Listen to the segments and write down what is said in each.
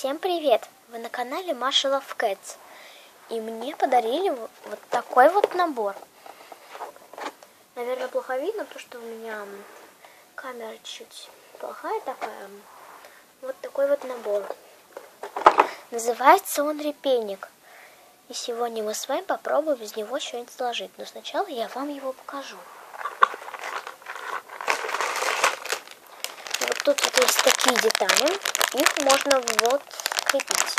Всем привет! Вы на канале Маша Love Cats. И мне подарили вот такой вот набор. Наверное, плохо видно, потому что у меня камера чуть плохая такая. Вот такой вот набор. Называется он репейник. И сегодня мы с вами попробуем из него что-нибудь сложить. Но сначала я вам его покажу. Вот тут вот такие детали. Их можно вот крепить.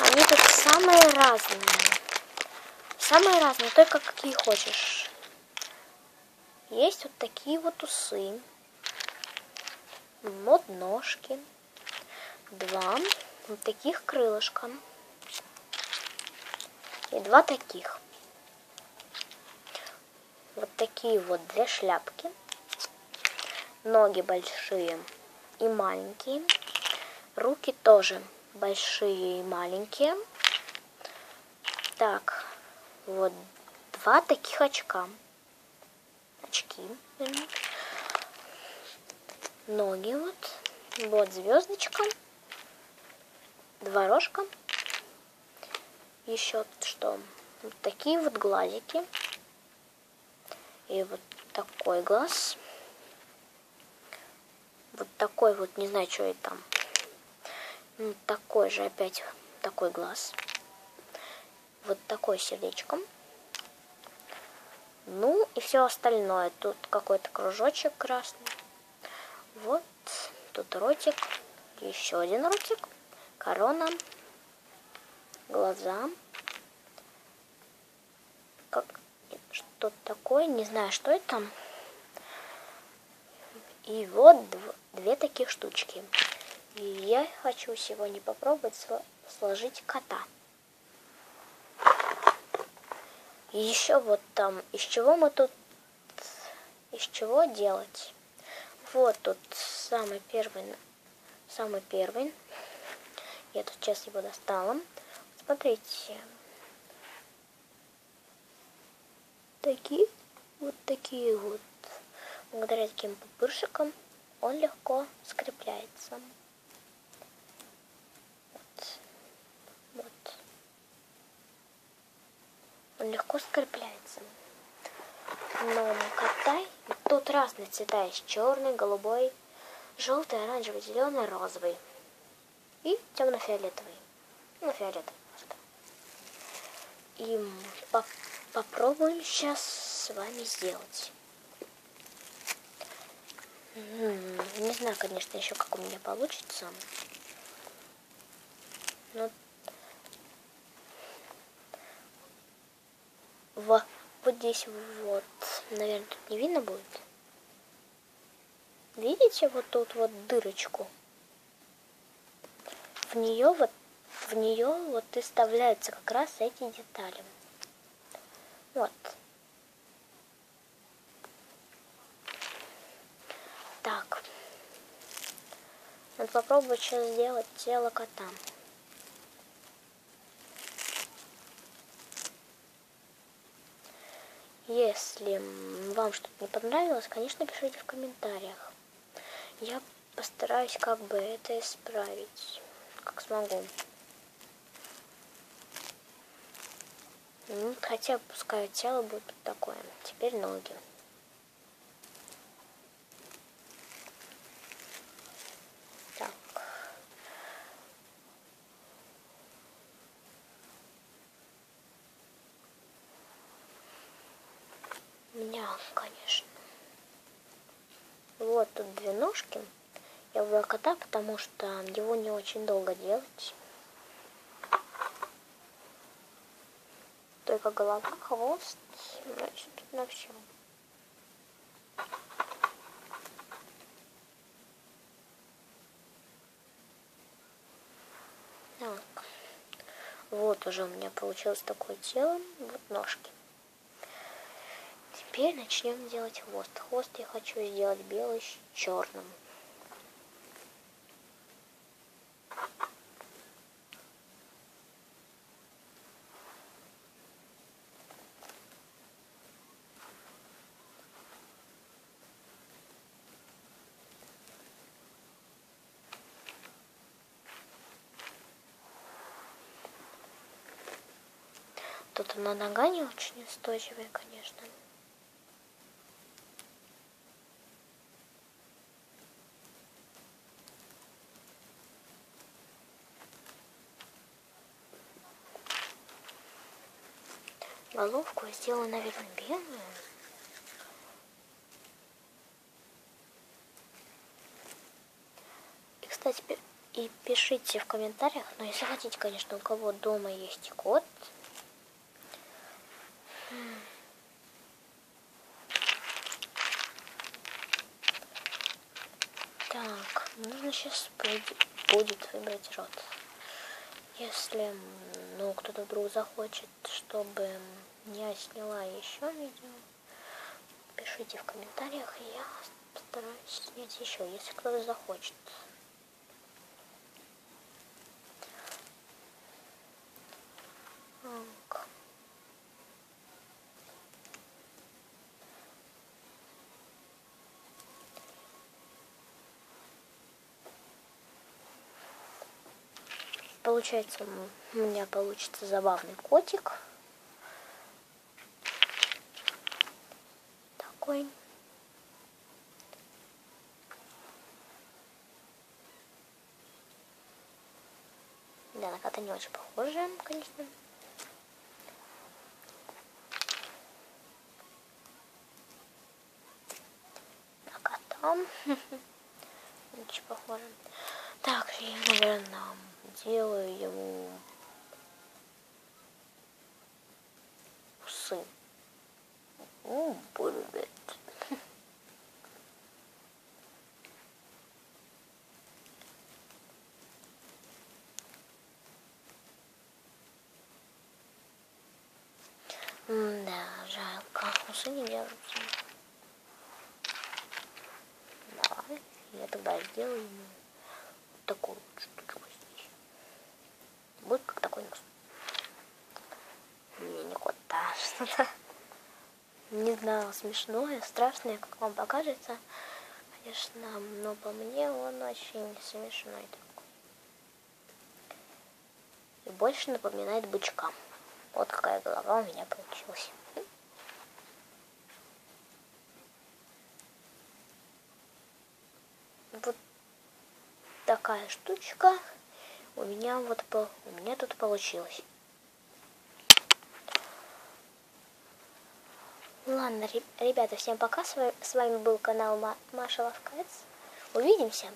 Они тут самые разные. Самые разные, только какие хочешь. Есть вот такие вот усы. Вот ножки. Два вот таких крылышка. И два таких. Вот такие вот две шляпки. Ноги большие и маленькие. Руки тоже большие и маленькие. Так, вот два таких очка. Очки. Ноги вот. Вот звездочка. Два рожка. Еще что? Вот такие вот глазики. И вот такой глаз. Вот такой вот, не знаю, что это там. Ну, такой же опять такой глаз. Вот такой сердечком. Ну и все остальное. Тут какой-то кружочек красный. Вот тут ротик. Еще один ротик. Корона. Глаза. Как что-то такое. Не знаю, что это. И вот две таких штучки. И я хочу сегодня попробовать сложить кота. И еще вот там, из чего мы тут, из чего делать? Вот тут самый первый, самый первый. Я тут сейчас его достала. Смотрите. Такие, вот такие вот благодаря таким пупыршикам он легко скрепляется. Вот. вот. Он легко скрепляется. Но катай, тут разные цвета есть черный, голубой, желтый, оранжевый, зеленый, розовый и темно-фиолетовый. Ну, фиолетовый. И по попробуем сейчас с вами сделать. Не знаю, конечно, еще как у меня получится. Но вот, вот здесь вот, наверное, тут не видно будет. Видите вот тут вот дырочку? В нее вот, в нее вот и вставляются как раз эти детали. Вот. Так. Надо попробовать сейчас сделать тело кота. Если вам что-то не понравилось, конечно, пишите в комментариях. Я постараюсь как бы это исправить, как смогу. Ну, хотя пускай тело будет такое. Теперь ноги. Меня, конечно. Вот тут две ножки. Я выбрала кота, потому что его не очень долго делать. Только голова, хвост, значит, на все. Так. Вот уже у меня получилось такое тело. Вот ножки. Теперь начнем делать хвост. Хвост я хочу сделать белый с черным. Тут она нога не очень устойчивая, конечно. Головку я сделала, наверное, белую. И, кстати, и пишите в комментариях, но если хотите, конечно, у кого дома есть кот. Так, нужно сейчас будет выбрать рот. Если, ну, кто-то вдруг захочет, чтобы я сняла еще видео, пишите в комментариях, и я постараюсь снять еще, если кто-то захочет. Получается, у меня получится забавный котик. Такой. Да, на кота не очень похоже, конечно. На кота. Очень похоже. Так, я, наверное, делаю ему усы. О, будет. Да, жалко. Усы не держатся. Давай, я тогда сделаю ему такую штучку здесь. Будет как такой нос. Не, не кот, что-то. Не знаю, смешное, страшное, как вам покажется. Конечно, но по мне он очень смешной такой. И больше напоминает бычка. Вот какая голова у меня получилась. Вот такая штучка у меня вот по, у меня тут получилось. Ладно, ребята, всем пока. С вами был канал Маша Лавкайц. Увидимся.